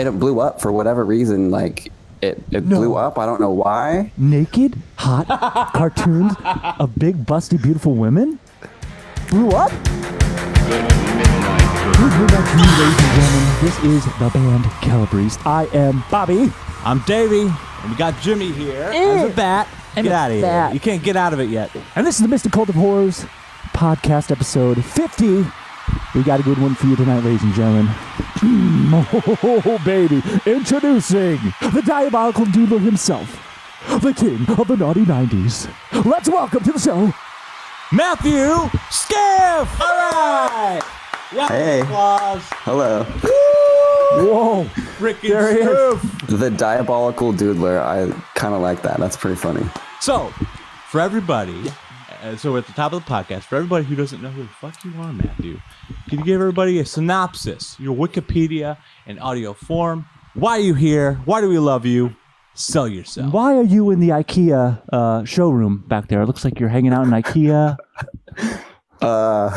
and it blew up for whatever reason. Like it, it blew up. I don't know why. Naked, hot cartoons of big, busty, beautiful women blew up. Good midnight to you, ladies and gentlemen. This is the band Calabrese. I am Bobby. I'm Davey, and we got Jimmy here. As a eh. bat. And get a out of here. You can't get out of it yet. And this is the Mystic Cult of Horrors podcast episode 50. We got a good one for you tonight, ladies and gentlemen. oh, baby. Introducing the diabolical doodler himself, the king of the naughty 90s. Let's welcome to the show. Matthew Skiff! All right! Yeah, Hey. applause. Hello. Whoa. Rick There he is. Skiff. The diabolical doodler. I kind of like that. That's pretty funny. So, for everybody, so at the top of the podcast, for everybody who doesn't know who the fuck you are, Matthew, can you give everybody a synopsis, your Wikipedia in audio form? Why are you here? Why do we love you? Sell yourself. Why are you in the IKEA uh, showroom back there? It looks like you're hanging out in IKEA. Uh,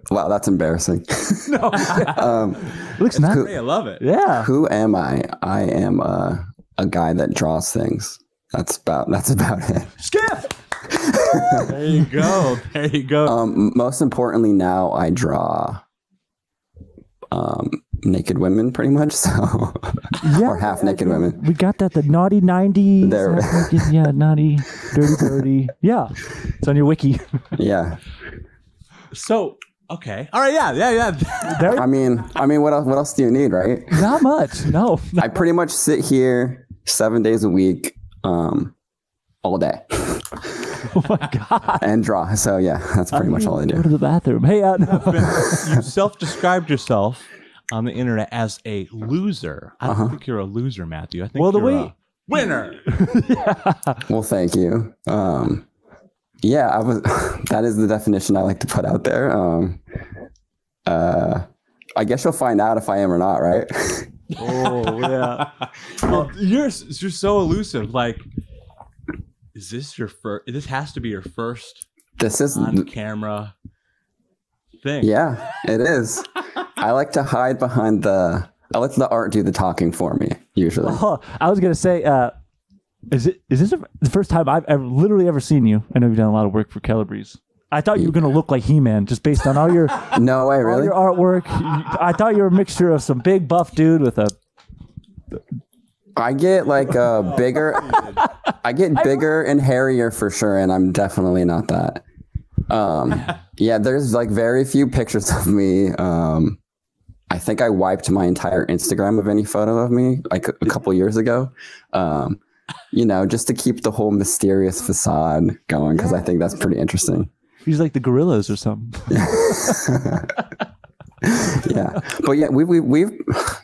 wow, that's embarrassing. um, It looks nice. Hey, I love it. Yeah. who am I? I am uh, a guy that draws things. That's about. That's about it. Skiff! There you go. There you go. Um, most importantly, now I draw um, naked women, pretty much. So, Yeah, or half naked women. We got that the naughty 90s. There. naked, yeah, naughty, dirty, dirty. Yeah. It's on your wiki. Yeah. so, okay. All right, yeah, yeah, yeah. There, I mean, I mean, what else? What else do you need, right? not much. No. I pretty much sit here seven days a week, um, all day, Oh my God. and draw. So yeah, that's pretty much all I Go do. to the bathroom. Hey, uh, no. you self-described yourself on the internet as a loser. I don't think you're a loser, Matthew. I think Well, the you're way- a winner. Well, thank you. Um, yeah, I was. That is the definition I like to put out there. Um, uh, I guess you'll find out if I am or not, right? oh, yeah. well, you're you're so elusive. Like, is this your first? This has to be your first this is. on-camera thing. Yeah, it is. I like to hide behind the. I let the art do the talking for me. Usually, Huh. I was going to say, uh, is it is this the first time I've ever literally ever seen you? I know you've done a lot of work for Calabrese. I thought you were going to look like He-Man just based on all your no way, all really. your artwork. I thought you were a mixture of some big buff dude with a I get like a bigger. I get bigger and hairier for sure, and I'm definitely not that. Um, yeah, there's like very few pictures of me. Um, I think I wiped my entire Instagram of any photo of me like a, a couple years ago. Um, you know, just to keep the whole mysterious facade going because I think that's pretty interesting. he's like the gorillas or something. yeah but yeah we, we we've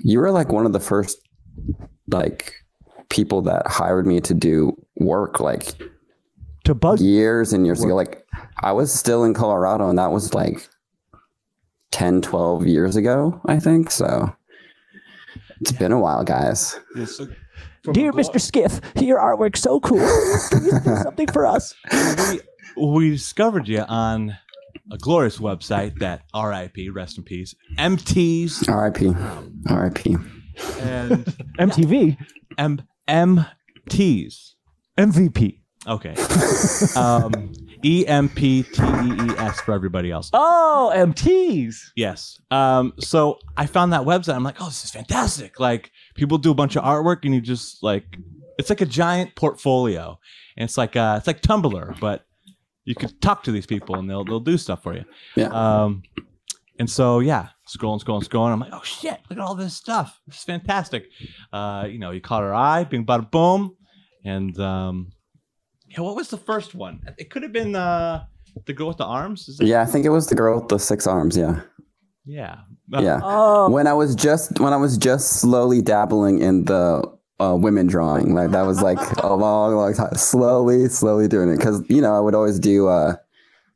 you were like one of the first like people that hired me to do work like to bug years and years ago. Like i was still in colorado and that was like 10 12 years ago i think. So it's been a while guys. Yeah, so Dear Mr. Skiff, your artwork's so cool. Can you do something for us? we, we discovered you on a glorious website that RIP, rest in peace, Emptees rip um, rip and MTV, M Emptees. MVP. Okay. um, E M P T E E S for everybody else. Oh, Emptees. Yes. Um, so I found that website. I'm like, oh, this is fantastic. Like people do a bunch of artwork and you just like it's like a giant portfolio. And it's like uh it's like Tumblr, but you could talk to these people and they'll they'll do stuff for you. yeah Um and so yeah, scrolling, scrolling, scrolling. I'm like, oh shit, look at all this stuff. This is fantastic. Uh, you know, you caught her eye, bing bada boom. And um yeah, what was the first one? It could have been uh the girl with the arms. Is that- yeah i think it was the girl with the six arms yeah Yeah. yeah Oh, when I was just when I was just slowly dabbling in the uh, women drawing, like that was like a long, long time. Slowly, slowly doing it because you know I would always do uh,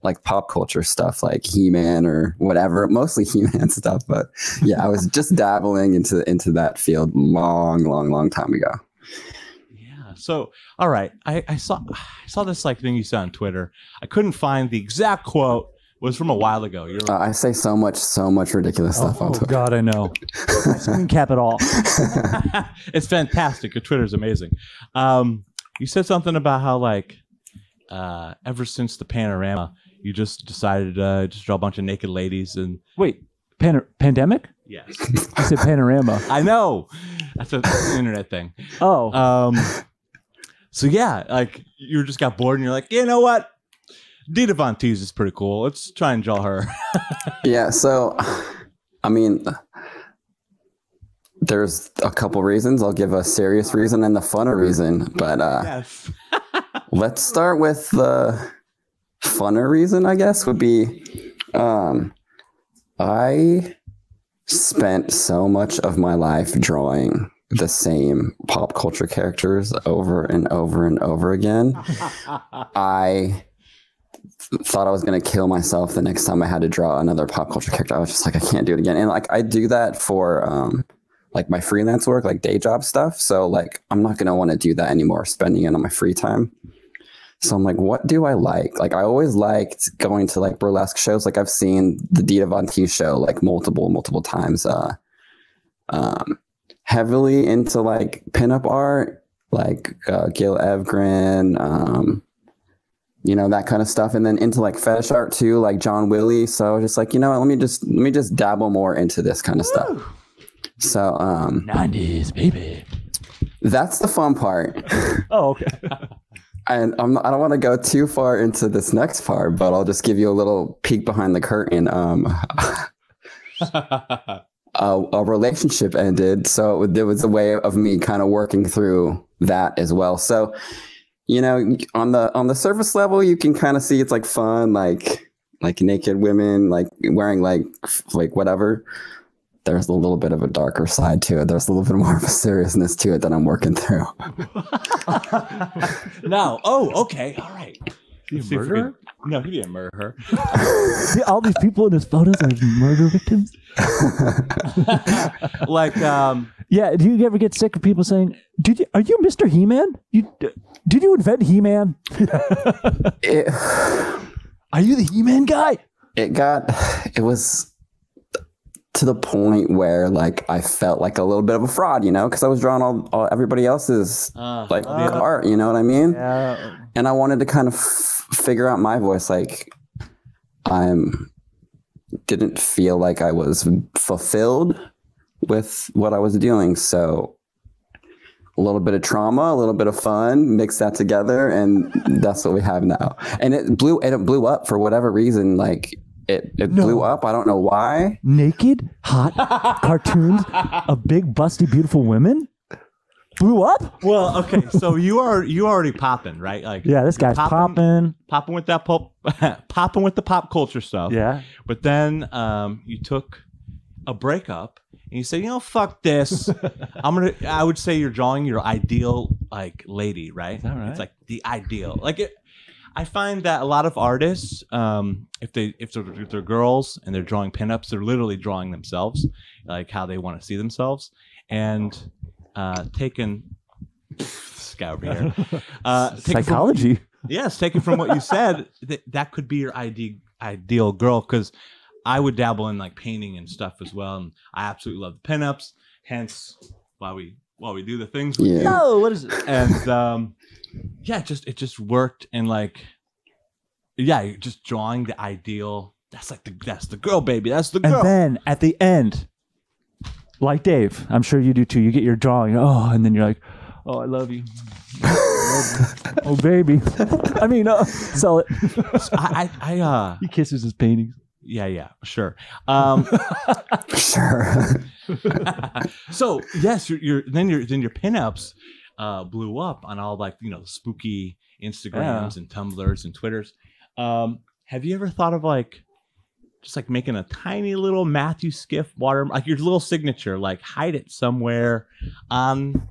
like pop culture stuff, like He Man or whatever, mostly He Man stuff. But yeah, I was just dabbling into into that field long, long, long time ago. Yeah. So, all right, I, I saw I saw this like thing you said on Twitter. I couldn't find the exact quote, It was from a while ago. You're Uh, I say so much, so much ridiculous stuff on Twitter. Oh God, I know. I screen cap it all. it's fantastic. Your Twitter's amazing. Um, you said something about how like uh, ever since the panorama, you just decided to uh, just draw a bunch of naked ladies and Wait, pan- pandemic? yes, I said panorama. I know that's, a, that's an internet thing. Oh, Um, so yeah, like you just got bored and you're like, you know what? Dita Von Teese is pretty cool. Let's try and draw her. Yeah, so I mean there's a couple reasons. I'll give a serious reason and the funner reason, but uh yes. let's start with the funner reason, I guess, would be um I spent so much of my life drawing the same pop culture characters over and over and over again. I thought I was going to kill myself the next time I had to draw another pop culture character. I was just like, I can't do it again. And like, I do that for um, like my freelance work, like day job stuff. So like, I'm not going to want to do that anymore, spending it on my free time. So I'm like, what do I like? Like, I always liked going to like burlesque shows. Like, I've seen the Dita Von Teese show like multiple, multiple times. Uh, um, heavily into like pinup art, like uh, Gil Elvgren, um, you know that kind of stuff, and then into like fetish art too, like John Willie. So I was just like, you know, what, let me just let me just dabble more into this kind of stuff. So um, 90s, baby. that's the fun part. Oh, okay. And I'm, I don't want to go too far into this next part, but I'll just give you a little peek behind the curtain. Um, a, a relationship ended, so there was a way of me kind of working through that as well. So, you know, on the on the surface level, you can kind of see it's like fun, like like naked women, like wearing like like whatever. There's a little bit of a darker side to it. There's a little bit more of a seriousness to it that I'm working through. no. Oh, okay. All right. you See if we murder can- No, he didn't murder her. See, all these people in his photos are murder victims. like, um, Yeah. Do you ever get sick of people saying, "Did you? Are you Mr. He-Man? You did you invent He-Man? Are you the He-Man guy?" it got it was to the point where like I felt like a little bit of a fraud, you know, because I was drawing all, all everybody else's uh, like yeah. art, you know what I mean? Yeah. And I wanted to kind of f- figure out my voice. Like I'm didn't feel like I was fulfilled with what I was doing, so a little bit of trauma, a little bit of fun, mix that together, and that's what we have now. And it blew and it blew up for whatever reason. Like it, it No. blew up. I don't know why. Naked, hot cartoons of big, busty, beautiful women blew up. well, okay. So you are you already popping, right? Like, Yeah, this you're guy's popping. popping with that pop, popping with the pop culture stuff. Yeah. But then um, you took a breakup and you say, you know, fuck this. I'm gonna. I would say you're drawing your ideal like lady, right? that right? It's like the ideal. Like it. I find that a lot of artists, um, if they if they're, if they're girls and they're drawing pinups, they're literally drawing themselves, like how they want to see themselves, and uh, taken. This guy over here. Uh, taken from- Psychology. Yes, taken from what you said, that that could be your ideal ideal girl. Because I would dabble in like painting and stuff as well, and I absolutely love the pinups. Hence, why we why we do the things we Yeah. do. No, what is it? And um, yeah, it just it just worked, and like, yeah, you're just drawing the ideal. That's like the that's the girl, baby. That's the girl. And then at the end, like Dave, I'm sure you do too. You get your drawing, oh, and then you're like, oh, I love you. oh, baby. I mean, uh, sell it. I, I I uh He kisses his paintings. yeah yeah sure. Um, Sure. so yes, your, your then your then your pinups uh, blew up on all like you know spooky Instagrams and Tumblrs and Twitters. Um, have you ever thought of like just like making a tiny little Matthew Skiff water like your little signature, like hide it somewhere on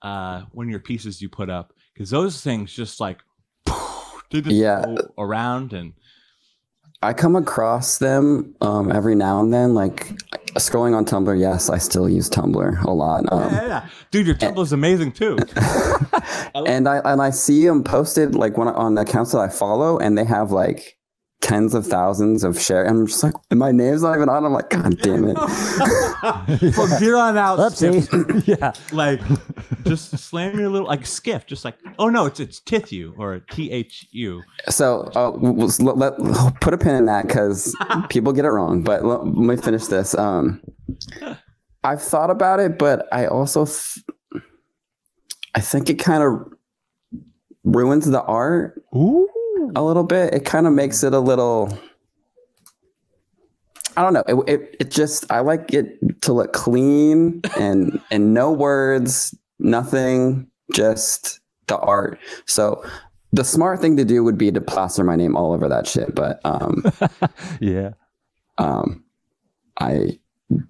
uh, one of your pieces you put up because those things just like they just Yeah. around and I come across them um, every now and then, like scrolling on Tumblr. Yes, I still use Tumblr a lot. Um, yeah, yeah. dude, your Tumblr is amazing too. and I and I see them posted like when, on accounts that I follow, and they have like tens of thousands of shares. I'm just like, and my name's not even on. I'm like, God damn it. From here on out, Oopsie. Skiff, yeah. like just slam your little like skiff, just like oh no, it's it's Tithu or T H U. So uh, w- w- let, let- put a pin in that because people get it wrong. But let, let me finish this. Um, I've thought about it, but I also th- I think it kind of ruins the art Ooh. A little bit. It kind of makes it a little. I don't know. It, it it just I like it to look clean and and no words, nothing, just the art. So the smart thing to do would be to plaster my name all over that shit. But um Yeah. um I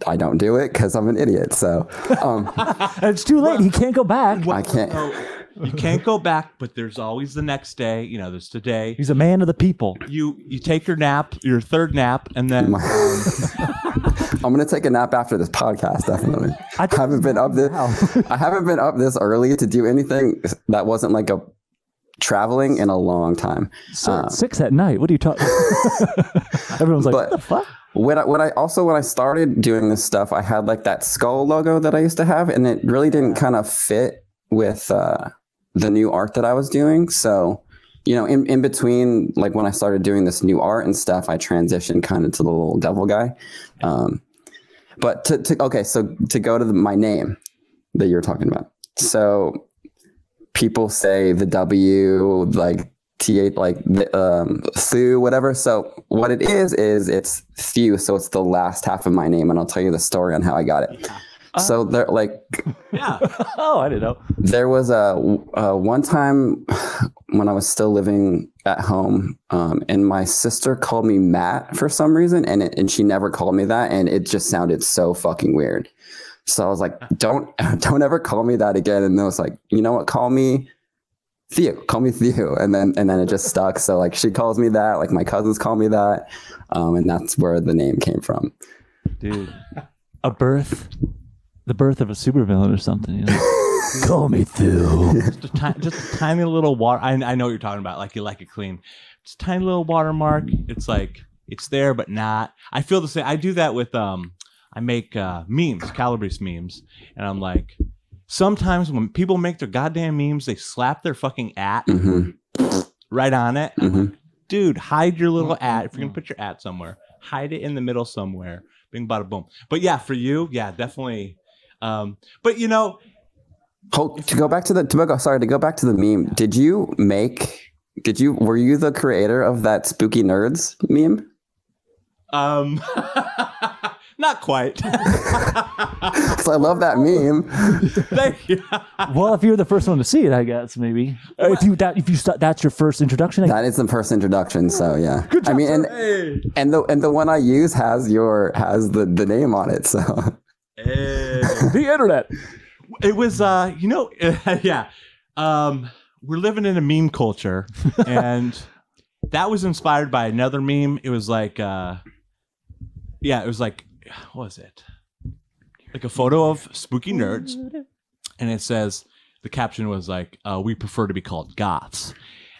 I don't do it because I'm an idiot. So um it's too late. He can't go back. I can't. So you can't go back, but there's always the next day. You know, there's today. He's a man of the people. You you take your nap, your third nap, and then I'm gonna take a nap after this podcast. Definitely. I I haven't been up this. Wow. I haven't been up this early to do anything that wasn't like a traveling in a long time. So it's six at night. What are you talking? Everyone's like, But- what the fuck? When I, when I also when I started doing this stuff, I had like that skull logo that I used to have, and it really didn't kind of fit with uh, the new art that I was doing. So, you know, in, in between, like when I started doing this new art and stuff, I transitioned kind of to the little devil guy. Um, but to, to okay, so to go to the, my name that you're talking about, so people say the W like T8 like the, um Thu whatever. So what it is is it's Thew, so it's the last half of my name, and I'll tell you the story on how I got it. So there like yeah, Oh, I didn't know. there was a, uh one time when I was still living at home, um, and my sister called me Matt for some reason, and it, and she never called me that, and it just sounded so fucking weird. So I was like, don't don't ever call me that again. And I was like, you know what? Call me Theo. Call me Theo. And then and then it just stuck. So like she calls me that. Like my cousins call me that, um, and that's where the name came from. Dude. A birth. The birth of a supervillain or something. You know? Call me Thu. just a, ti- just a tiny little water. I, I know what you're talking about. Like you like it clean. Just a tiny little watermark. It's like it's there but not. I feel the same. I do that with um. I make uh, memes, Calabrese memes, and I'm like, sometimes when people make their goddamn memes, they slap their fucking at hmm right on it. I'm hmm like, Dude, hide your little at. If you're gonna put your at somewhere, hide it in the middle somewhere. Bing, bada, boom. But yeah, for you, yeah, definitely. Um, but you know, Hold, to go back to the to go, sorry to go back to the meme. Did you make? Did you were you the creator of that spooky nerds meme? um, not quite. Because I love that meme. Thank you. well, if you're the first one to see it, I guess maybe. Uh, if you that if you st- that's your first introduction, I That is the first introduction. So yeah, Good job, I mean, and Hey. and the and the one I use has your has the the name on it. So Hey. the internet. it was uh you know yeah. Um we're living in a meme culture and that was inspired by another meme. It was like uh yeah it was like what was it? Like a photo of spooky nerds and it says the caption was like uh, we prefer to be called goths.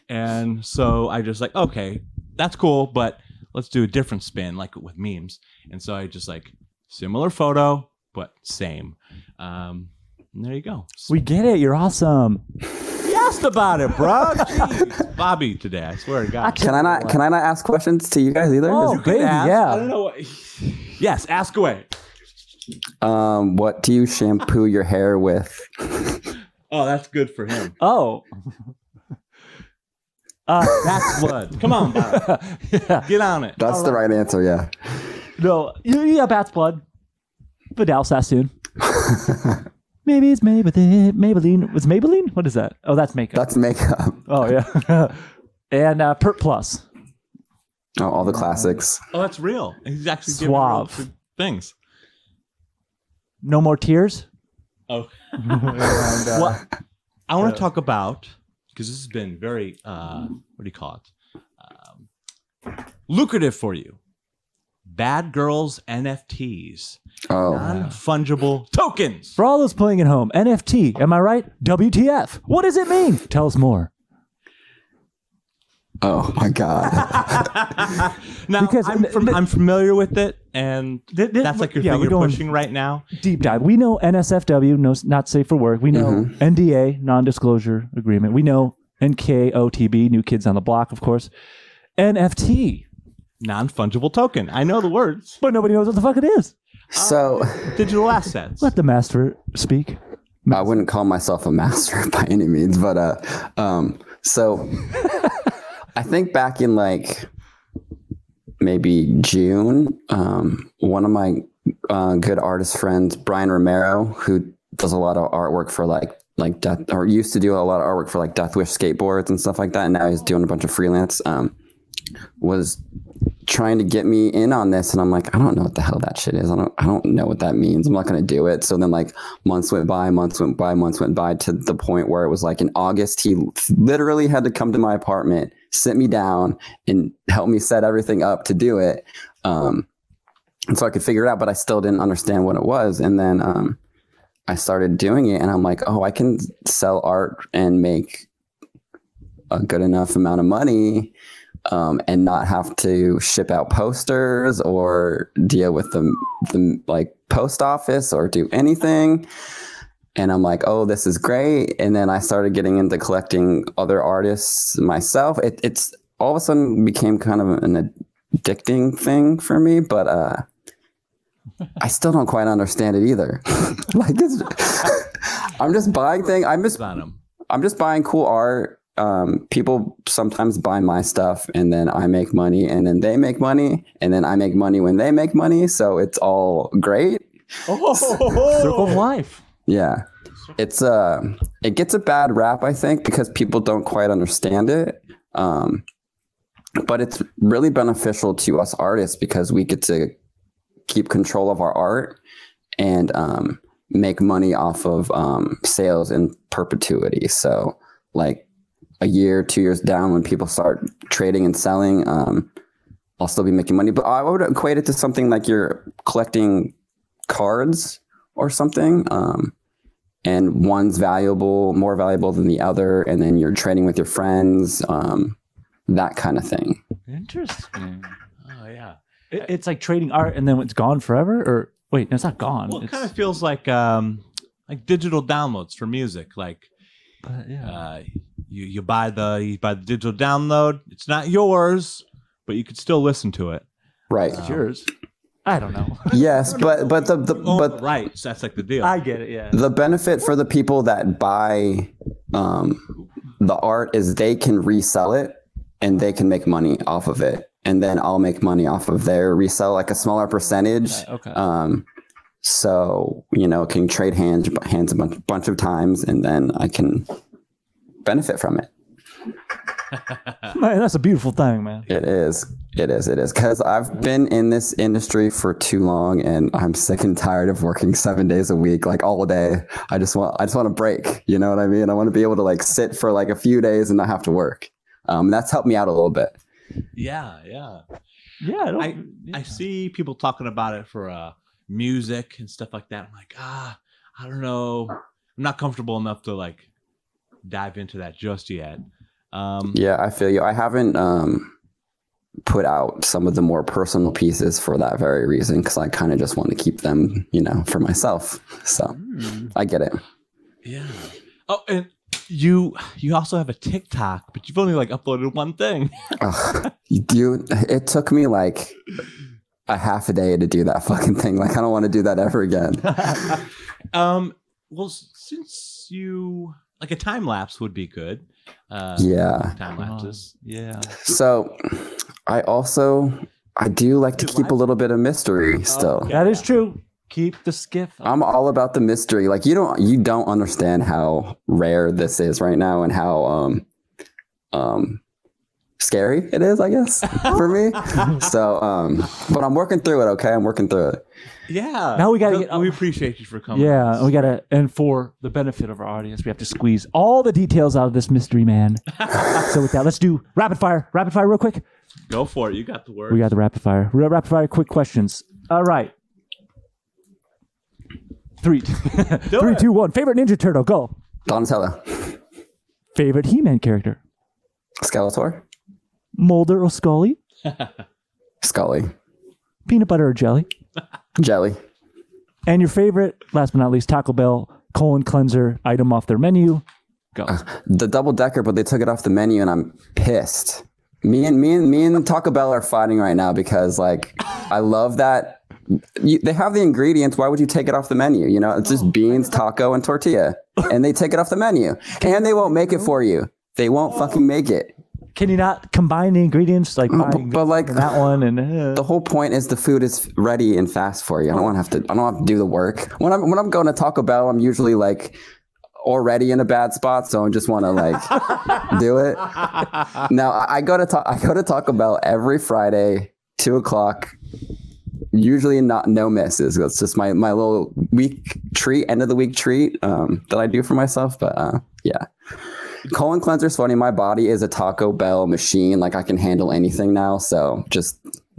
And so i just like okay that's cool but let's do a different spin like with memes. And so i just like similar photo but same um and there you go We get it. You're awesome. he asked about it bro Jeez. bobby today i swear to god can I not can I not ask questions to you guys either? Oh, You baby, ask. yeah. i don't know what yes ask away Um, what do you shampoo your hair with? oh that's good for him Oh. Uh, that's blood come on Bob. yeah. get on it That's the right answer. Yeah. No, yeah, yeah, bat's blood. Vidal Sassoon. Maybe it's Maybelline. Maybelline. Was Maybelline? What is that? Oh, that's makeup. That's makeup. oh, yeah. and uh, Pert Plus. Oh, all the classics. oh that's real he's actually giving real things No more tears. oh And, uh, well, I want to talk about because this has been very uh, what do you call it? Um, lucrative for you. Bad girls NFTs, Oh, non fungible tokens. For all those playing at home, NFT. Am I right? WTF? What does it mean? Tell us more. Oh my god. Now, Because- I'm, fam- I'm familiar with it, and Th- th- that's like your yeah, thing we're you're pushing right now. Deep dive. We know NSFW, no, not safe for work. We know mm-hmm. NDA, non-disclosure agreement. We know NKOTB, New Kids on the Block, of course. NFT, Non fungible token. I know the words. but nobody knows what the fuck it is. So Digital assets. Let the master speak. I wouldn't call myself a master by any means, but uh, um, so I think back in like maybe June, um, one of my uh, good artist friends, Brian Romero, who does a lot of artwork for like like death or used to do a lot of artwork for like Death Wish skateboards and stuff like that, and now he's doing a bunch of freelance. Um, was trying to get me in on this and I'm like I don't know what the hell that shit is. I don't I don't know what that means. I'm not going to do it. So then like months went by, months went by, months went by to the point where it was like in August he literally had to come to my apartment, sit me down and help me set everything up to do it. Um and so I could figure it out, but I still didn't understand what it was. And then um I started doing it and I'm like, "Oh, I can sell art and make a good enough amount of money um, and not have to ship out posters or deal with the, the like post office or do anything. And I'm like, oh, this is great. And then I started getting into collecting other artists myself. It, it's all of a sudden became kind of an addicting thing for me, but uh, I still don't quite understand it either. like, I'm just buying things. I'm just. I'm just buying cool art. Um, people sometimes buy my stuff and then I make money and then they make money and then I make money when they make money. So it's all great. Oh, Circle of life. Yeah. It's uh it gets a bad rap, I think, because people don't quite understand it. Um but it's really beneficial to us artists because we get to keep control of our art and um make money off of um sales in perpetuity. So like a year, two years down when people start trading and selling, um I'll still be making money. But I would equate it to something like you're collecting cards or something. Um and one's valuable, more valuable than the other, and then you're trading with your friends, um, that kind of thing. Interesting. Oh yeah. It, it's like trading art and then it's gone forever? Or wait, no, it's not gone. Well, it It's- kind of feels like um, like digital downloads for music. Like but yeah. uh, you you buy the you buy the digital download. It's not yours, but you could still listen to it. Right. It's yours. I don't know. yes, but but the, the but right. So that's like the deal. I get it. Yeah. the benefit for the people that buy um, the art is they can resell it and they can make money off of it, and then I'll make money off of their resell, like a smaller percentage. Okay. Um, so you know, can trade hands hands a bunch, bunch of times, and then I can benefit from it. Man, that's a beautiful thing, man. It is. It is. It is. Because I've been in this industry for too long, and I'm sick and tired of working seven days a week, like all day. I just want. I just want to break. You know what I mean? I want to be able to like sit for like a few days and not have to work. Um, that's helped me out a little bit. yeah, yeah. Yeah. I, don't, I I see people talking about it for uh music and stuff like that. I'm like, ah, I don't know. I'm not comfortable enough to like dive into that just yet. Um, Yeah, I feel you. I haven't um, put out some of the more personal pieces for that very reason, because I kind of just want to keep them, you know, for myself. So I get it. yeah. Oh, and you you also have a TikTok, but you've only like uploaded one thing. Ugh, dude, it took me like a half a day to do that fucking thing. Like, I don't want to do that ever again. um, well, since you like a time lapse would be good. Uh, Yeah. time lapses. yeah. So I also I do like to keep a little bit of mystery still. okay. That is true. Keep the skiff. I'm all about the mystery. Like you don't you don't understand how rare this is right now and how um um scary it is, I guess, for me. So um but I'm working through it, okay? I'm working through it. Yeah. Now we gotta So get- We appreciate you for coming. Yeah, we gotta, and for the benefit of our audience, we have to squeeze all the details out of this mystery man. so with that, let's do rapid fire. Rapid fire, real quick. Go for it. You got the word. We got the rapid fire. Ra- Rapid fire, quick questions. All right. Three, three, it. two, one. Favorite Ninja Turtle, go. Donatello. Favorite He-Man character, Skeletor. Mulder or Scully? Scully, Peanut butter or jelly? jelly. And your favorite, last but not least, Taco Bell colon cleanser item off their menu. Go. Uh, the double decker, but they took it off the menu, and I'm pissed. Me and me and me and Taco Bell are fighting right now because like I love that you, they have the ingredients. Why would you take it off the menu? You know, it's just beans, taco, and tortilla, and they take it off the menu, and they won't make it for you. They won't fucking make it. Can you not combine the ingredients like but- but, like, that one and uh, The whole point is the food is ready and fast for you. I don't want to have to. I don't have to do the work. When I'm when I'm going to Taco Bell, I'm usually like already in a bad spot, so I just want to like do it. Now I I go to ta- I go to Taco Bell every Friday, two o'clock. Usually not no misses. That's just my my little week treat, end of the week treat um, that I do for myself. But uh, yeah, colon cleanser's funny. My body is a Taco Bell machine. Like I can handle anything now. So just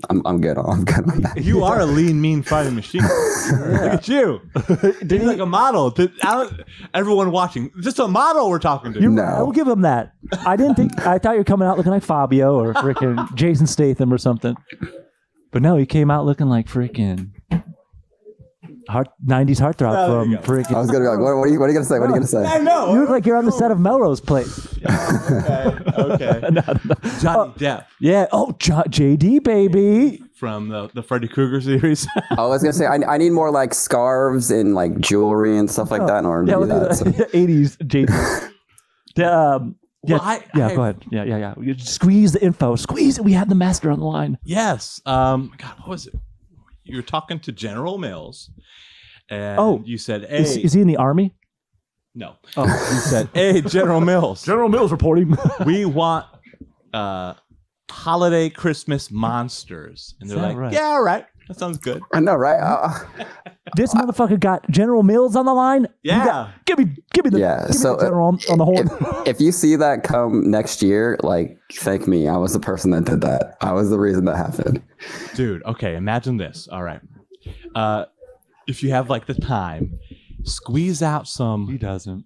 I'm I'm good. I'm good on that. You are a lean, mean fighting machine. Look at you. He's like a model. To, I don't- everyone watching, just a model we're talking to. You- No. I will give him that. I didn't think. I thought you were coming out looking like Fabio or freaking Jason Statham or something. But no, he came out looking like freaking heart '90s heartthrob Oh, from you go. I was gonna be like, what, what are you what are you gonna say? What are you gonna say? I know. You look like you're on the set of Melrose Place. okay. okay. Johnny Depp Yeah. Oh, J- JD baby. from the, the Freddy Krueger series. I was gonna say I, I need more like scarves and like jewelry and stuff like that in order to do that. the So. 80s JD. The, um, yeah, Well, I- yeah. I- go ahead. Yeah, yeah, yeah. You squeeze the info. Squeeze it. We had the master on the line. yes. Um. God, what was it? You were talking to General Mills, and Oh. you said, "Hey, Is, is he in the army? no." Oh, You said, "Hey, General Mills, General Mills reporting. we want uh holiday Christmas monsters," and they're like, right? "Yeah, all right, that sounds good." I know, right? Uh, this motherfucker got General Mills on the line. Yeah. got- give me, give me the, Yeah, give me so, the general on, on the horn. if you see that come next year, like thank me. I was the person that did that. I was the reason that happened. Dude, okay, imagine this. All right. Uh if you have like the time, squeeze out some He doesn't.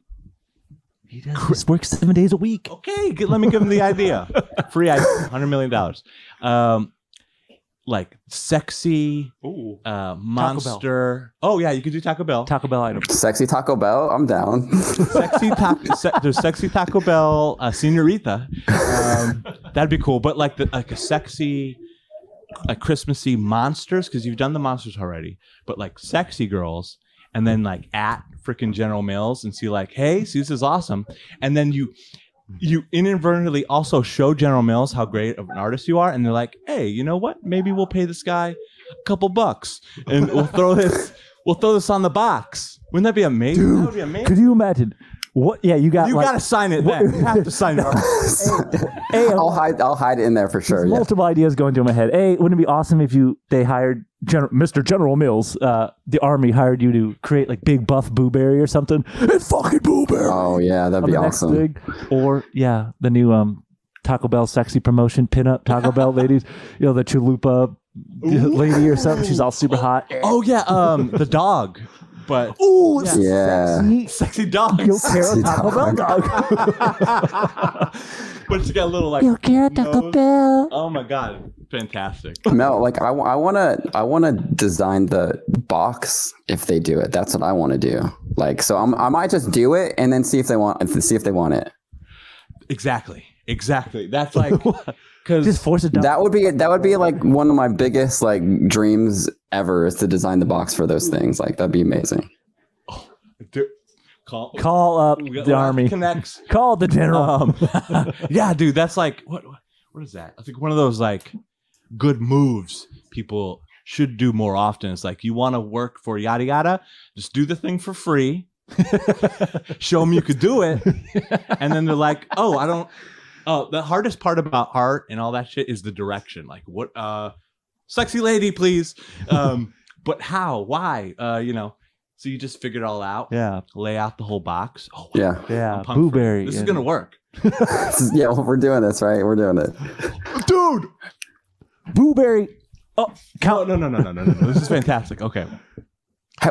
He doesn't. works seven days a week. Okay, let me give him the idea. Free idea, hundred million dollars. Um, like sexy uh, monster. Oh yeah, you could do Taco Bell. Taco Bell item. Sexy Taco Bell, I'm down. sexy taco. Se- there's sexy Taco Bell, uh, Senorita. Um, that'd be cool. But like the like a sexy, like Christmassy monsters because you've done the monsters already. But like sexy girls, and then like at freaking General Mills and see like, hey, see this is awesome, and then you. Mm-hmm. You inadvertently also show General Mills how great of an artist you are, and they're like, "Hey, you know what? Maybe we'll pay this guy a couple bucks, and we'll throw this, we'll throw this on the box. Wouldn't that be amazing? that would be amazing. Could you imagine? What? Yeah, you got You like gotta sign it then. You have to sign it. hey, I'll hide. I'll hide it in there for sure. Yeah. multiple ideas going through my head. A, wouldn't it be awesome if you they hired Gen- Mr. General Mills, uh, the army hired you to create like big buff Booberry or something? It's fucking Booberry. Oh yeah, that'd be awesome. thing. Or yeah, the new um Taco Bell sexy promotion pinup Taco Bell ladies. You know the chalupa lady or something. She's all super hot. Oh yeah, um, the dog, but Ooh, it's Yeah. sexy. sexy dog. You'll care Sexy Taco Bell dog. but it's got a little like. You'll care Taco. Bell. Oh my god, fantastic! No, like I, I want to I want to design the box if they do it. That's what I want to do. Like so I'm, I might just do it and then see if they want see if they want it. Exactly, exactly. That's like Just force it down. That would be that would be like one of my biggest like dreams ever is to design the box for those things. Like that'd be amazing. call Call up got- the army. connects. Call the general. Um, yeah, dude, that's like what? What is that? I think one of those like good moves people should do more often. It's like you want to work for yada yada, just do the thing for free. Show them you could do it, and then they're like, "Oh, I don't." Oh, the hardest part about art and all that shit is the direction. Like, what? Uh, sexy lady, please. Um, but how? Why? Uh, you know. So you just figure it all out. yeah, Lay out the whole box. Oh, wow. Yeah. yeah. I'm pumped for it. Blueberry. This is gonna work. Is- yeah, well, we're doing this, right? We're doing it. dude. Blueberry. Oh, No, no, no, no, no, no, no. no. This is fantastic. Okay.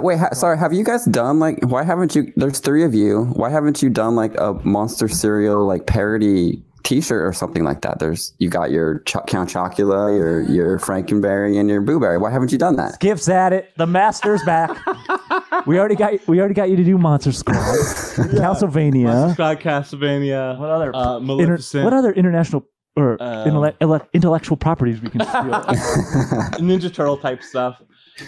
Wait, ha- sorry. Have you guys done like? Why haven't you? There's three of you. Why haven't you done like a monster cereal like parody T-shirt or something like that. There's you got your Ch- Count Chocula, your your Frankenberry, and your Booberry. Why haven't you done that? Skiff's at it. The master's back. we already got we already got you to do Monster Squad, Castlevania. Scott Castlevania. What other Uh, inter- what other international or Um, intelle- ele- intellectual properties we can steal? Ninja Turtle type stuff.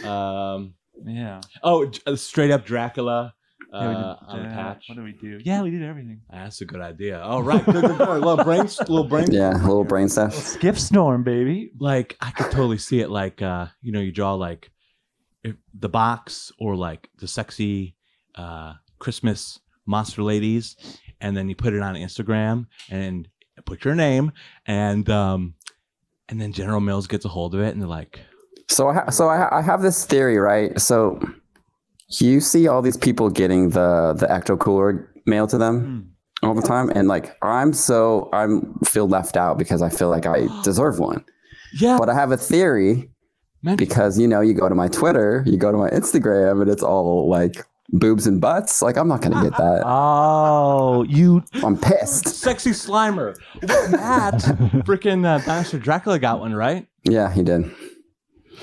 Um, yeah. oh, uh, straight up Dracula Yeah, we did- on a patch. What do we do? Yeah, we did everything. That's a good idea. All right, good, good, good. little brain, little brain. yeah, a little brain stuff. Skiff Storm, baby. Like I could totally see it. Like uh, you know, you draw like if the box or like the sexy uh, Christmas monster ladies, and then you put it on Instagram and put your name, and um, and then General Mills gets a hold of it, and they're like, So I ha- so I, ha- I have this theory, right? So you see all these people getting the the ecto cooler mailed to them all the time, and like I'm so I'm feel left out because I feel like I deserve one. yeah, But I have a theory man, because you know you go to my Twitter, you go to my Instagram, and it's all like boobs and butts. Like I'm not gonna get that. Oh, you I'm pissed. sexy Slimer. Matt, freaking uh, Dinosaur Dracula got one, right? Yeah, he did.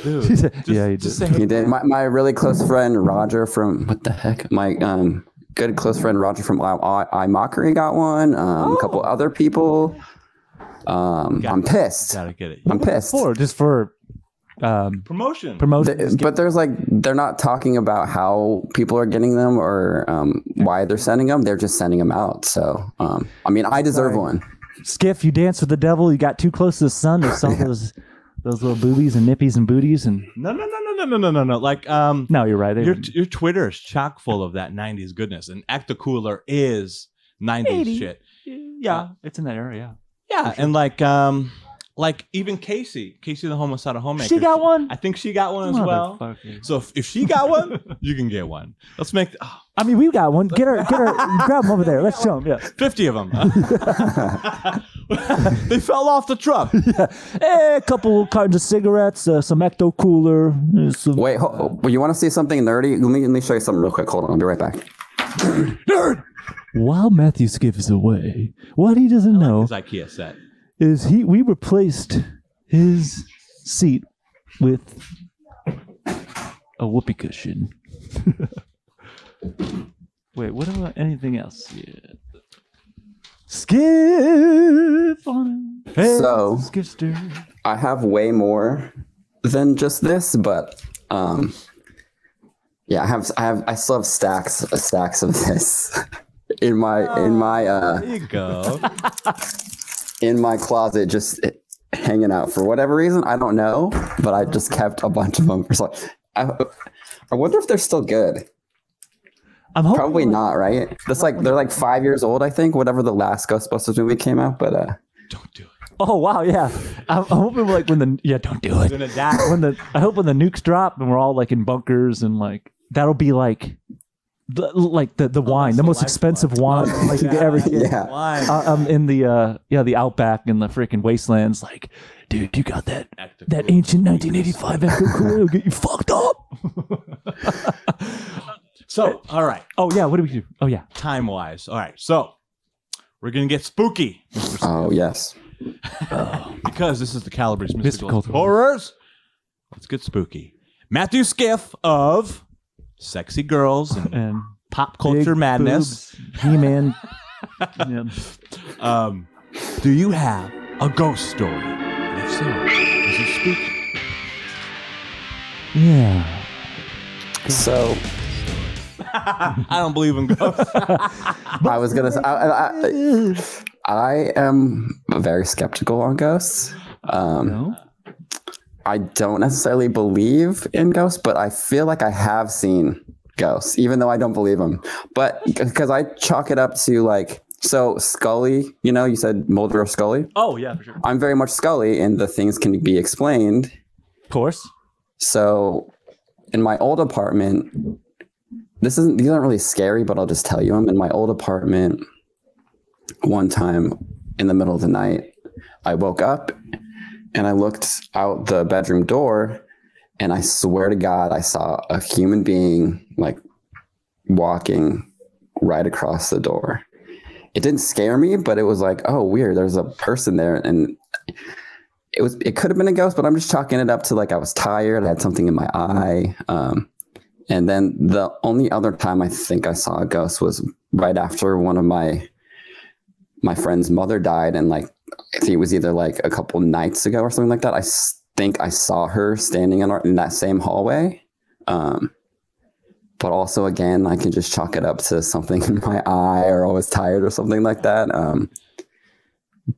Dude, He said- just- yeah, he just did. say- He did. My my really close friend Roger from what the heck? My um good close friend Roger from I, I, I Mockery got one. Um, a couple other people. Um, Got I'm it. pissed. Gotta get it. I'm pissed. for just for um, Promotion. promotion. Th- but there's like they're not talking about how people are getting them or um, why they're sending them. They're just sending them out. So um, I mean, I deserve Sorry. one. Skiff, you danced with the devil. You got too close to the sun. They saw those those little boobies and nippies and booties. And no, no, no, no, no, no, no, no. Like, um, no, you're right. Your your Twitter is chock full of that '90s goodness, and Ecto Cooler is '90s 80. shit. yeah, it's in that area. Yeah, and like, um, like even Casey, Casey the homicidal homemaker. She got one. I think she got one as well. So if, if she got one, you can get one. Let's make oh, I mean, we got one. Get her, get her, grab them over there. Let's show them. Yeah. 50 of them. they fell off the truck. Eh, a couple cartons of cigarettes, uh, some ecto cooler. uh, Some... Wait, ho- you want to see something nerdy? Let me let me show you something real quick. Hold on, I'll be right back. Nerd. While Matthew Skiff is away, what he doesn't know His IKEA set. Is he we replaced his seat with a whoopee cushion. Wait, what about anything else? Yeah. Skip on it. Hey, So- Skipster. I have way more than just this, but um, yeah, I have I have I still have stacks stacks of this in my in my uh There you go. in my closet, just hanging out for whatever reason. I don't know, but I just kept a bunch of them for so. I, I wonder if they're still good. I'm hoping Probably not, right? That's like they're like five years old, I think. Whatever the last Ghostbusters movie came out, but uh, Don't do it. Oh wow, yeah. I'm, I'm hoping like when the yeah, don't do it. Gonna when the I hope when the nukes drop and we're all like in bunkers and like that'll be like the, like the the wine, the the most expensive wine like you could ever get. yeah. Why? Uh, um, in the uh, yeah, the outback in the freaking wastelands, like, dude, you got that Ecto that ancient 1985 Ecto Cooler will get you fucked up. So, all right, Oh yeah, what do we do? Oh yeah, time wise. All right, so we're gonna get spooky Oh yes. because this is the Calabrese mystical, Mystical horrors. Let's get spooky. Matthew Skiff of Sexy Girls and and Pop Culture Madness. He Man. yeah. Um, do you have a ghost story? And if so, is it spooky? yeah. So I don't believe in ghosts. I was gonna say I, I, I am very skeptical on ghosts. Um, No? I don't necessarily believe in ghosts, but I feel like I have seen ghosts, even though I don't believe them. But because I chalk it up to like, so Scully, you know, you said Mulder or Scully. Oh yeah, for sure. I'm very much Scully, and the things can be explained. Of course. So in my old apartment, this isn't these aren't really scary, but I'll just tell you them. In my old apartment, one time in the middle of the night, I woke up and I looked out the bedroom door, and I swear to God, I saw a human being like walking right across the door. it didn't scare me, but it was like, oh, weird. There's a person there, and it was it could have been a ghost, but I'm just chalking it up to like I was tired. I had something in my eye. Um, and then the only other time I think I saw a ghost was right after one of my my friend's mother died, and like I think it was either like a couple nights ago or something like that. I think I saw her standing in, our, in that same hallway. Um, but also again, I can just chalk it up to something in my eye or I was tired or something like that. Um,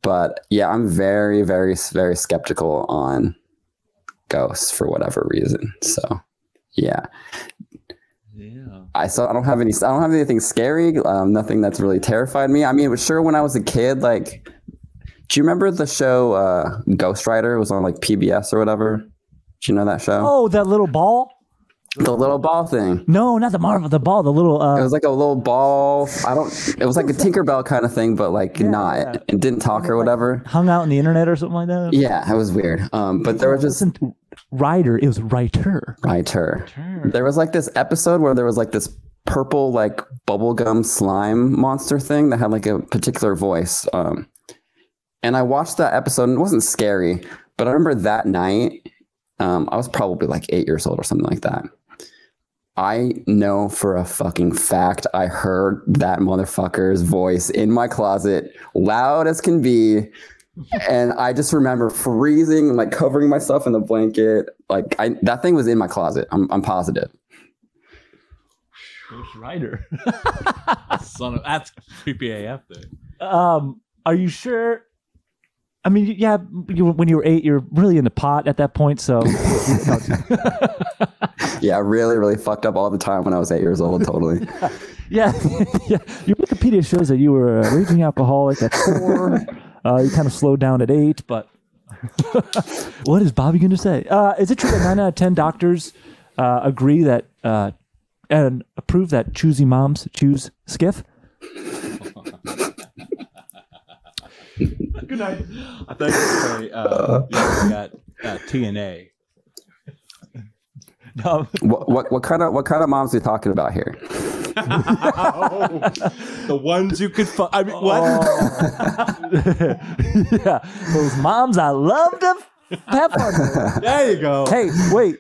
but yeah, I'm very, very, very skeptical on ghosts for whatever reason. So yeah, Yeah. I so I don't have any. I don't have anything scary. Um, nothing that's really terrified me. I mean, it was sure when I was a kid. Like, do you remember the show uh, Ghostwriter? It was on like PBS or whatever. Do you know that show? Oh, that little ball? The little ball thing. No, not the Marvel. The ball. The little. It Uh, was like a little ball. I don't. It was like a Tinkerbell kind of thing, but like not. yeah. It didn't talk or whatever. hung out on the internet or something like that. Yeah, it was weird. Um, but there was It just writer. It was writer. writer. There was like this episode where there was like this purple like bubblegum slime monster thing that had like a particular voice. Um, and I watched that episode and it wasn't scary, but I remember that night, um, I was probably like eight years old or something like that. I know for a fucking fact I heard that motherfucker's voice in my closet, loud as can be. And I just remember freezing and like covering myself in the blanket. Like I that thing was in my closet. I'm I'm positive. Ghostwriter. Son of that's creepy AF. There. Um, are you sure? I mean, yeah, you, when you were eight, you're really in the pot at that point. So, Yeah, really, really fucked up all the time when I was eight years old, totally. yeah, yeah. Your Wikipedia shows that you were a raging alcoholic at four. uh, you kind of slowed down at eight, but what is Bobby going to say? Uh, is it true that nine out of ten doctors uh, agree that uh, and approve that choosy moms choose skiff? Good night. I thought you were say, uh, yeah, we got uh, TNA. No, what, what what kind of what kind of moms are we talking about here? the ones you could. Fu- I mean, what? yeah, those moms I love to have fun. There you go. Hey, wait.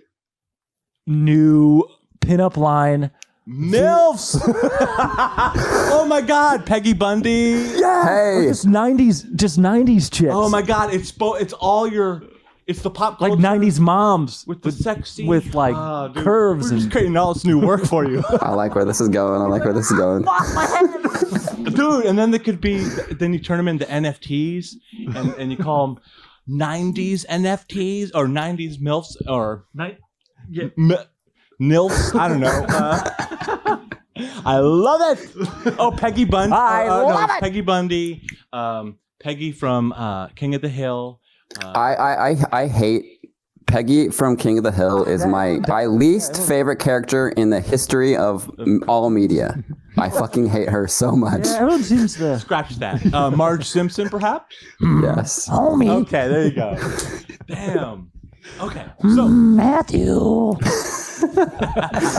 New pinup line. MILFs. oh my God, Peggy Bundy. Hey, Just nineties, just nineties chicks. Oh my God, it's bo- It's all your. It's the pop like nineties moms with the sexy with like Ah, dude, curves We're just and creating all this new work for you, I like where this is going. I like where this is going. dude. And then they could be. Then you turn them into NFTs, and, and you call them '90s NFTs or '90s MILFs or yeah. M- NILFs. I don't know. Uh, I love it. Oh, Peggy Bundy. I uh, love no, it. Peggy Bundy. Um, Peggy from uh, King of the Hill. I, I I I hate Peggy from King of the Hill is my my least favorite character in the history of all media. I fucking hate her so much. Yeah, everyone seems to. Scratch that. Uh, Marge Simpson, perhaps. Yes. Homie, Okay, there you go. Damn. Okay, so Matthew.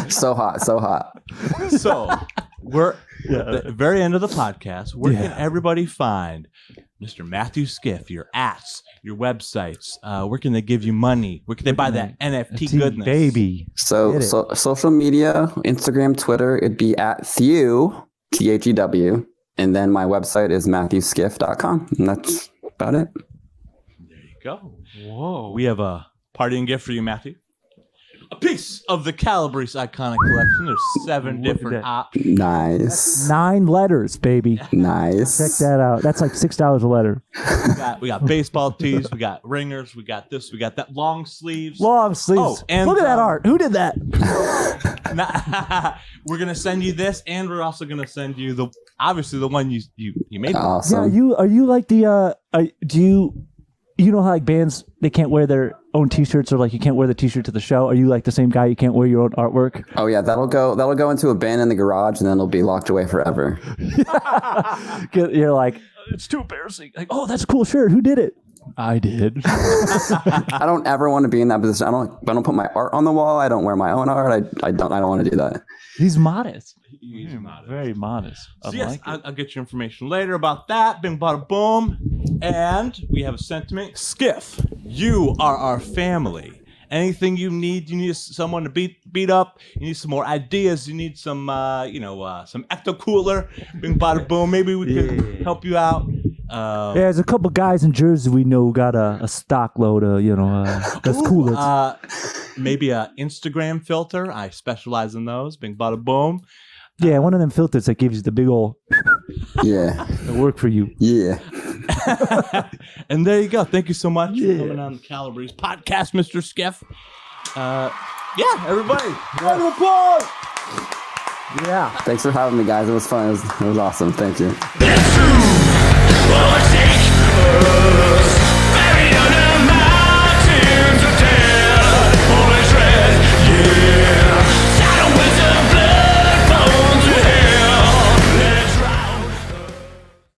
So hot, so hot. so we're at the very end of the podcast. Where Yeah. can everybody find Mr. Matthew Skiff? Your apps, your websites. Uh, where can they give you money? Where can they buy that NFT goodness? baby. So, so social media, Instagram, Twitter, it'd be at Thew, T H E W. And then my website is matthewskiff.com. And that's about it. There you go. Whoa. We have a parting gift for you, Matthew. A piece of the Calabrese iconic collection. There's seven Look different that. options. Nice. Nine letters, baby. Nice. Check that out. That's like six dollars a letter. We got, we got baseball tees. We got ringers. We got this. We got that. Long sleeves. Long sleeves. Oh, and, Look at that um, art. Who did that? We're gonna send you this, and we're also gonna send you the obviously the one you you you made. Awesome. Yeah, you are you like the uh? Are, do you you know how like bands they can't wear their own T-shirts or like you can't wear the T-shirt to the show? Are you like the same guy? You can't wear your own artwork? Oh yeah, that'll go that'll go into a bin in the garage and then it'll be locked away forever You're like it's too embarrassing. Like oh that's a cool shirt. Who did it? I did. I don't ever want to be in that position. I don't. I don't put my art on the wall. I don't wear my own art. I, I don't. I don't want to do that. He's modest. He's modest. Very modest. I So yes, like it. I'll, I'll get you information later about that. Bing bada boom. And we have a sentiment. Skiff, you are our family. Anything you need, you need someone to beat beat up. You need some more ideas. You need some, uh, you know, uh, some ecto cooler. Bing bada boom. Maybe we can help you out. Um, Yeah, there's a couple guys in Jersey we know who got a, a stock load of, you know, uh, that's cool. Uh, maybe a Instagram filter. I specialize in those. Bing bada boom. yeah, one of them filters that gives you the big old Yeah. that work for you. Yeah. and there you go. Thank you so much for coming on the Calabrese podcast, Mr. Skiff. Uh, yeah, everybody. Round of applause. Yeah. Thanks for having me, guys. It was fun. It was, it was awesome. Thank you. Politics,